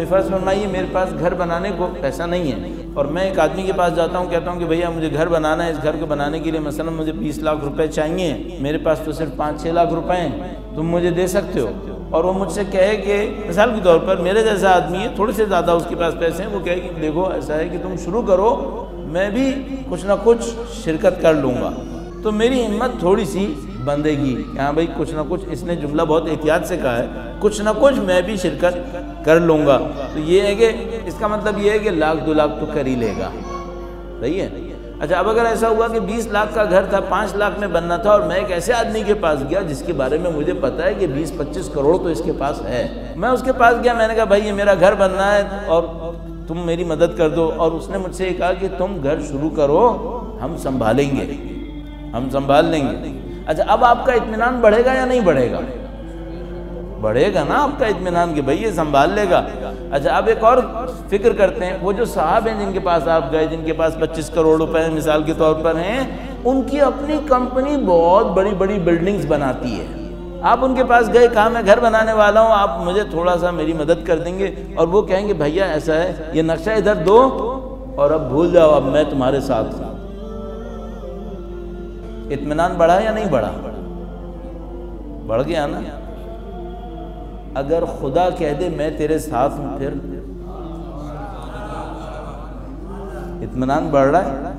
भाई फ़र्ज़ फरमाइए मेरे पास घर बनाने को पैसा नहीं है। और मैं एक आदमी के पास जाता हूँ, कहता हूँ कि भैया, मुझे घर बनाना है। इस घर को बनाने के लिए मसलन मुझे बीस लाख रुपए चाहिए। मेरे पास तो सिर्फ़ पाँच छः लाख रुपए हैं। तुम मुझे दे सकते हो? और वो मुझसे कहे कि, मिसाल के तौर पर मेरे जैसा आदमी है, थोड़े से ज़्यादा उसके पास पैसे हैं, वो कहे कि, देखो, ऐसा है कि तुम शुरू करो, मैं भी कुछ ना कुछ शिरकत कर लूँगा। तो मेरी हिम्मत थोड़ी सी बंदेगी हाँ भाई, कुछ ना कुछ इसने जुमला बहुत एहतियात से कहा है। कुछ ना कुछ मैं भी शिरकत कर लूँगा। तो ये है कि इसका मतलब ये है कि लाख, दो लाख तो कर ही लेगा। सही है? अच्छा अब अगर ऐसा हुआ कि 20 लाख का घर था, पाँच लाख में बनना था और मैं एक ऐसे आदमी के पास गया जिसके बारे में मुझे पता है कि 20-25 करोड़ तो इसके पास है। मैं उसके पास गया, मैंने कहा, भाई, ये मेरा घर बनना है और तुम मेरी मदद कर दो। और उसने मुझसे कहा कि, तुम घर शुरू करो, हम संभालेंगे। हम संभाल लेंगे। अच्छा अब आपका इतमान बढ़ेगा या नहीं बढ़ेगा? बढ़ेगा ना आपका इतमान कि भाई ये संभाल लेगा। अच्छा अब एक और फ़िक्र करते हैं, वो जो साहब हैं जिनके पास आप गए, जिनके पास 25 करोड़ रुपए मिसाल के तौर पर हैं, उनकी अपनी कंपनी बहुत बड़ी बड़ी बिल्डिंग्स बनाती है। आप उनके पास गए, कहा, मैं घर बनाने वाला हूँ, आप मुझे थोड़ा सा मेरी मदद कर देंगे। और वो कहेंगे, भैया, ऐसा है, ये नक्शा इधर दो और अब भूल जाओ, अब मैं तुम्हारे साथ हूँ। इत्मीनान बढ़ा या नहीं बढ़ा? बढ़ गया ना। अगर खुदा कह दे, मैं तेरे साथ हूँ, फिर? इतमान बढ़ रहा है।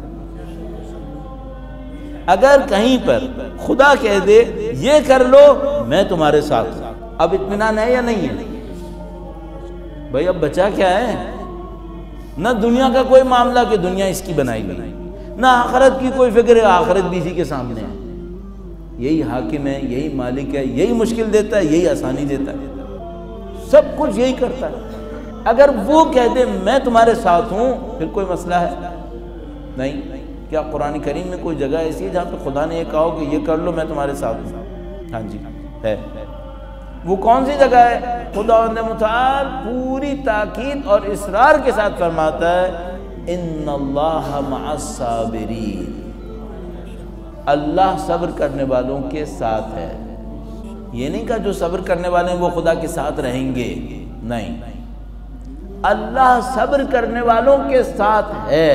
अगर कहीं पर खुदा कह दे, ये कर लो, मैं तुम्हारे साथ अब इतमान है या नहीं है? भाई, अब बचा क्या है? ना दुनिया का कोई मामला कि दुनिया इसकी बनाई बनाई ना आखरत की कोई फ़िक्र है, आखरत भी इसी के सामने है। यही हाकिम है, यही मालिक है, यही मुश्किल देता है, यही आसानी देता है। सब कुछ यही करता है। अगर वो कह दे, मैं तुम्हारे साथ हूँ, फिर कोई मसला है? नहीं। क्या कुरान करीम में कोई जगह ऐसी है जहाँ पे खुदा ने ये कहा कि ये कर लो, मैं तुम्हारे साथ हूँ? हाँ जी, है। वो कौन सी जगह है? खुदा ने मुताल पूरी ताकीद और इसरार के साथ फरमाता है इन अल्लाह सब्र करने वालों के साथ है। ये नहीं कहा जो सब्र करने वाले हैं वो खुदा के साथ रहेंगे। नहीं। अल्लाह सब्र करने वालों के साथ है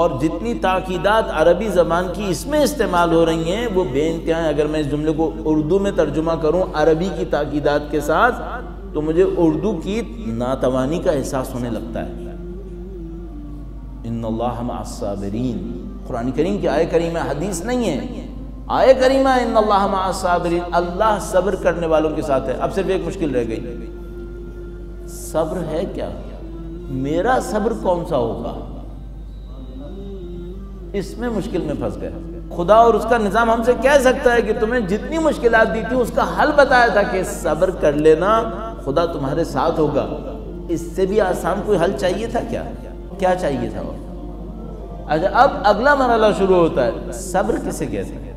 और जितनी ताकीदात अरबी ज़बान की इसमें इस्तेमाल हो रही हैं, वो बेनतहा अगर मैं इस जुमले को उर्दू में तर्जुमा करूँ अरबी की ताकीदात के साथ तो मुझे उर्दू की नातवानी का एहसास होने लगता है। इन्नल्लाहरीन कुरान करीम की आय करीमा हदीस नहीं है। आय करीमा इन्नल्लाहरीन अल्लाह सब्र करने वालों के साथ है। अब सिर्फ़ एक मुश्किल रह गई। सब्र है क्या? मेरा सब्र कौन सा होगा? इसमें मुश्किल में फंस गया खुदा और उसका निज़ाम हमसे कह सकता है कि तुम्हें जितनी मुश्किल दी थी, उसका हल बताया था कि सब्र कर लेना, खुदा तुम्हारे साथ होगा। इससे भी आसान कोई हल चाहिए था क्या? क्या चाहिए था? अच्छा अब अगला मरला शुरू होता है। सब्र किसे कहते हैं?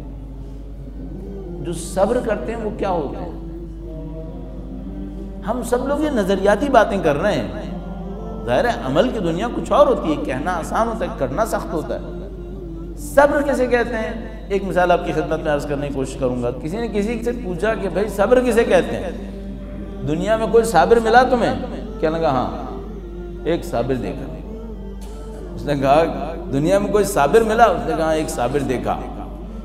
जो सब्र करते हैं, वो क्या होते हैं हम सब लोग ये नजरियाती बातें कर रहे हैं। ज़ाहिर है, अमल की दुनिया कुछ और होती है। कहना आसान होता है, करना सख्त होता है। सब्र किसे कहते हैं? एक मिसाल आपकी खिदमत में अर्ज़ करने की कोशिश करूँगा। किसी ने किसी से पूछा कि भाई, सब्र किसे कहते हैं? दुनिया में कोई साबिर मिला तुम्हें? क्या लगा हाँ। एक साबिर देखा। उसने कहा, दुनिया में कोई साबिर मिला? उसने कहा एक साबिर देखा।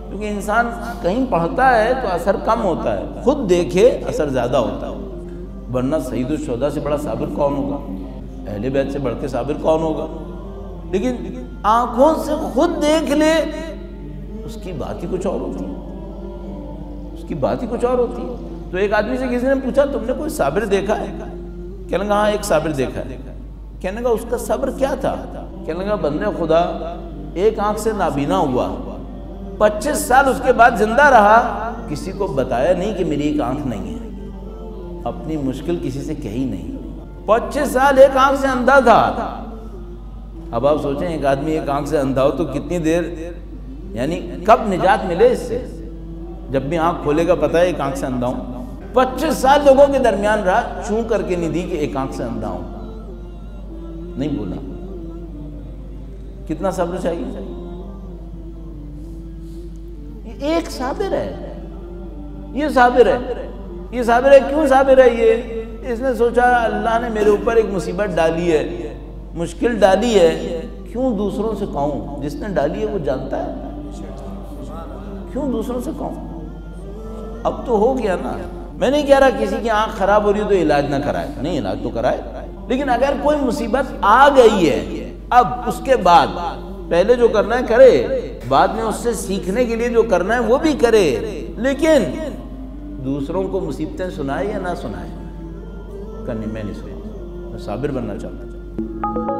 क्योंकि इंसान कहीं पढ़ता है तो असर कम होता है। खुद देखे असर ज़्यादा होता है। वरना सईद शौदा से बड़ा साबिर कौन होगा? अहले बैत से बढ़ के साबिर कौन होगा? लेकिन आँखों से खुद देख ले, उसकी बात ही कुछ और होती है। उसकी बात ही कुछ और होती है। तो एक आदमी से किसी ने पूछा, तुमने कोई साबिर देखा है? कहने लगा हाँ एक साबिर देखा है। कहने लगा, उसका सब्र क्या था? कहने लगा, बंदे खुदा, एक आँख से नाबीना हुआ पच्चीस साल उसके बाद ज़िंदा रहा, किसी को बताया नहीं कि मेरी एक आँख नहीं है। अपनी मुश्किल किसी से कही नहीं। पच्चीस साल एक आँख से अंधा था। अब आप सोचें, एक आदमी एक आँख से अंधा हो तो कितनी देर, यानी कब निजात मिले इससे? जब भी आँख खोलेगा, पता है एक आँख से अंधा हूँ। पच्चीस साल लोगों के दरमियान रहा, छू करके नहीं दी कि एक आँख से अंधा हूँ। नहीं बोला। कितना सब्र चाहिए? एक साबिर है। ये साबिर है। ये साबिर है। क्यों साबिर है ये? इसने सोचा, अल्लाह ने मेरे ऊपर एक मुसीबत डाली है, मुश्किल डाली है। क्यों दूसरों से कहूँ? जिसने डाली है वो जानता है। क्यों दूसरों से कहूँ? अब तो हो गया ना। मैं नहीं कह रहा किसी की आँख खराब हो रही है तो इलाज ना कराए। नहीं, इलाज तो कराए। लेकिन अगर कोई मुसीबत आ गई है, अब उसके बाद पहले जो करना है, करे। बाद में उससे सीखने के लिए जो करना है, वो भी करे। लेकिन दूसरों को मुसीबतें सुनाए या ना सुनाए, करनी, मैं नहीं सुना मैं साबिर बनना चाहता